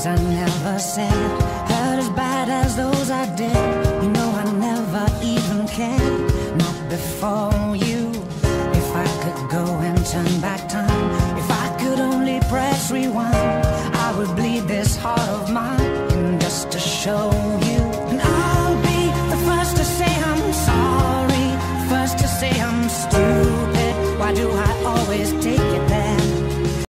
things I never said hurt as bad as those I did. You know I never even cared, not before you. If I could go and turn back time, if I could only press rewind, I would bleed this heart of mine just to show you. And I'll be the first to say I'm sorry, first to say I'm stupid. Why do I always take it?